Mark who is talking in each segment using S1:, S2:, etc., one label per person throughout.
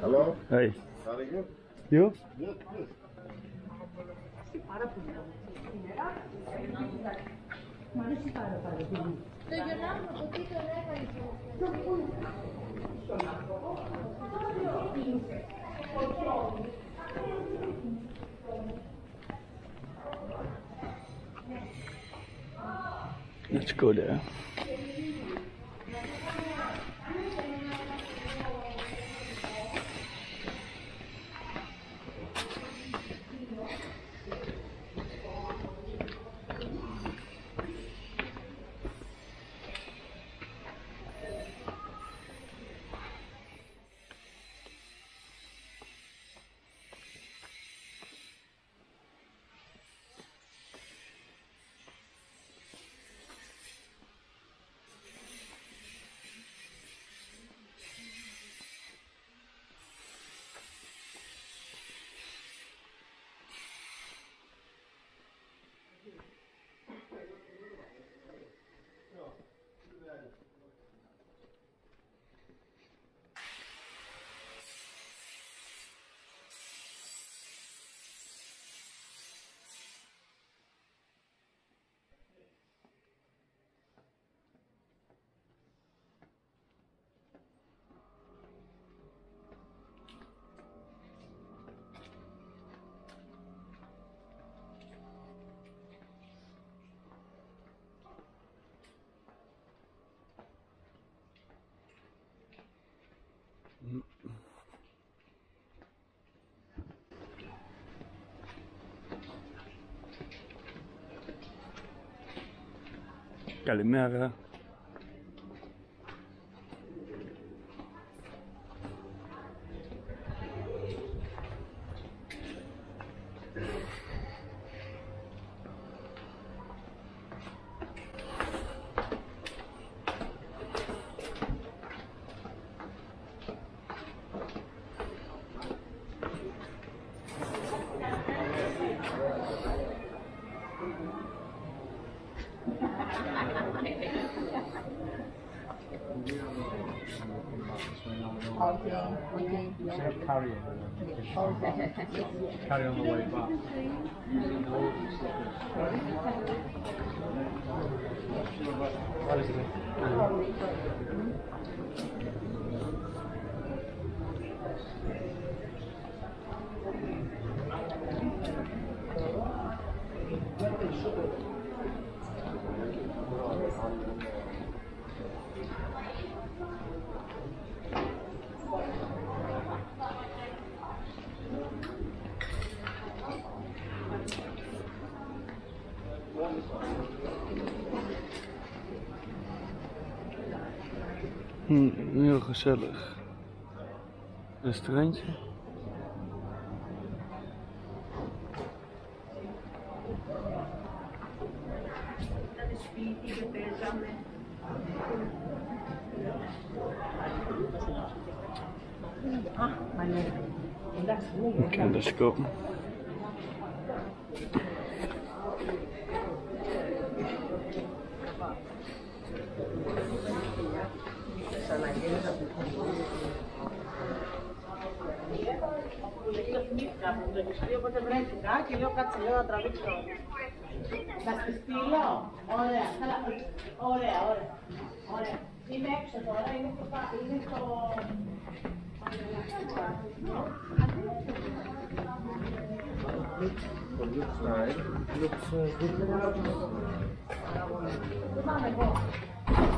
S1: Hello? Hey. Are you good? You? Yes, yes. Let's go there. Καλημέρα. Okay, okay. Yeah. Carry on. Carry on the way back. Hm, heel gezellig. Restaurantje. Ah, Ik kan dus kopen. οπότε βρέθηκα και λέω κάτσε λίγο να τραβήξω. Να στείλω. Ωραία, Ωραία, ωραία. ωραία. Είναι έξω τώρα, είναι, κοπά, είναι στο... Looks nice.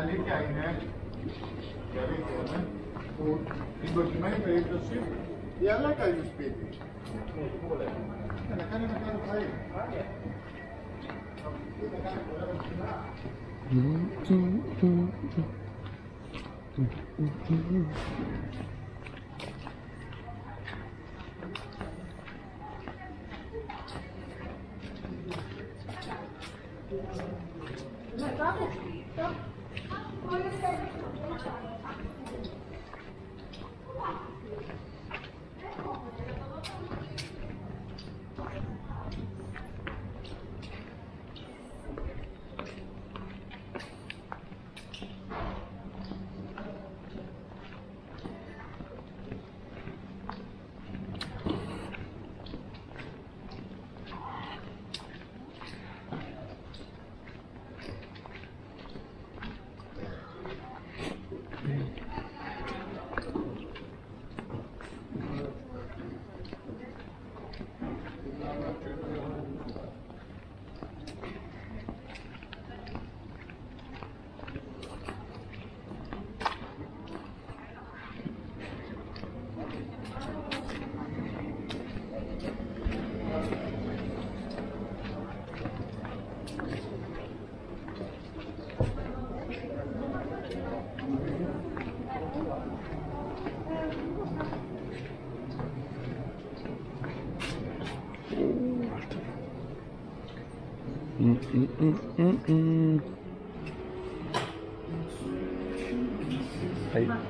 S1: जाने के आई है जाने के आई है तो it was made by the ship. Yeah, like I used to be. And I can't even get a plane. My father's 気持ち悪い。嗯嗯，哎。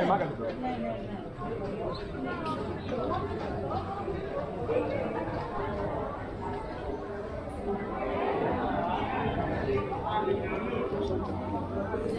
S1: time आ गया Thank you.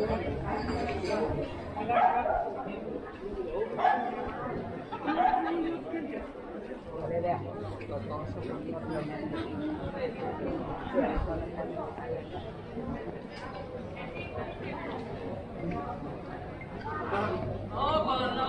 S1: Oh, well, no.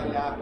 S1: trabalhar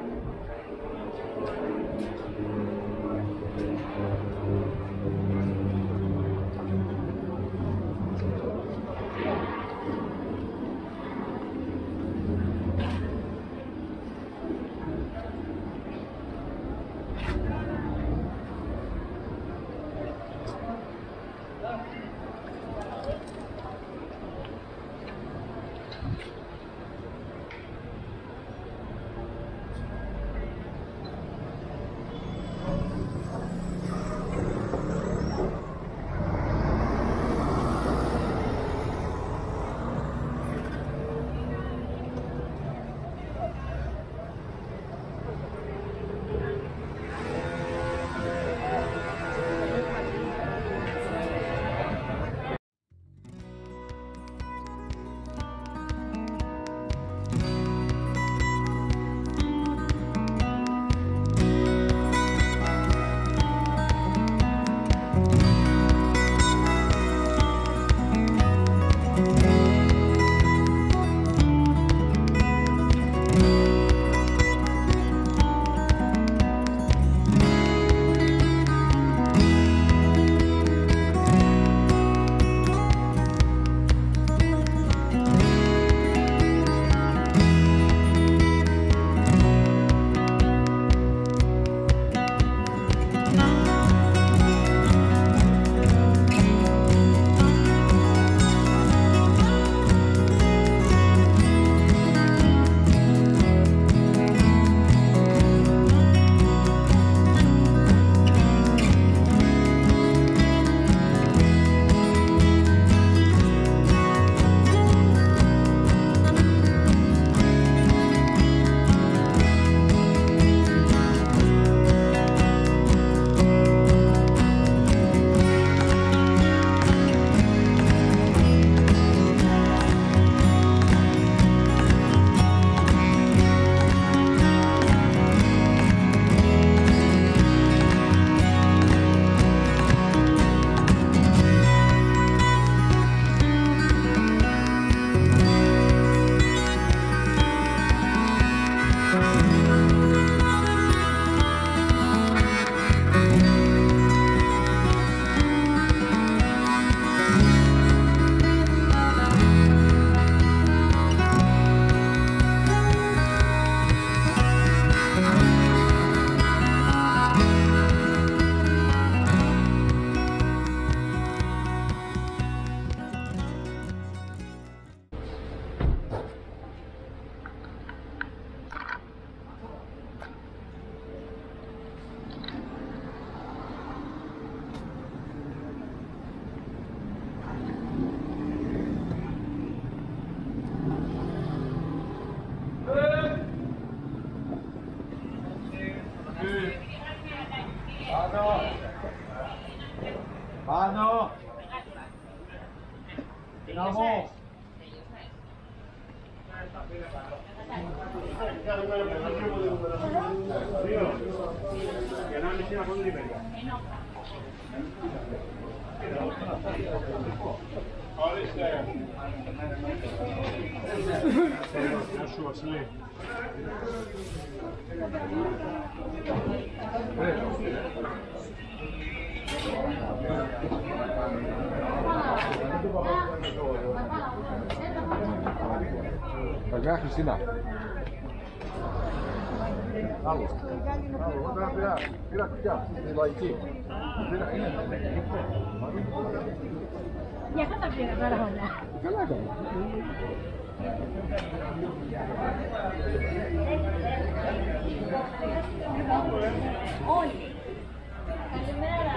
S1: παιδιά, Χριστίνα. Άλλο. Άλλο, όταν πήρα, πήρα κουτιά, τη λαϊκή. Πήρα, είναι. Για κατά πήρα, καλά. Καλά έκανα. Όλοι. Καλημέρα.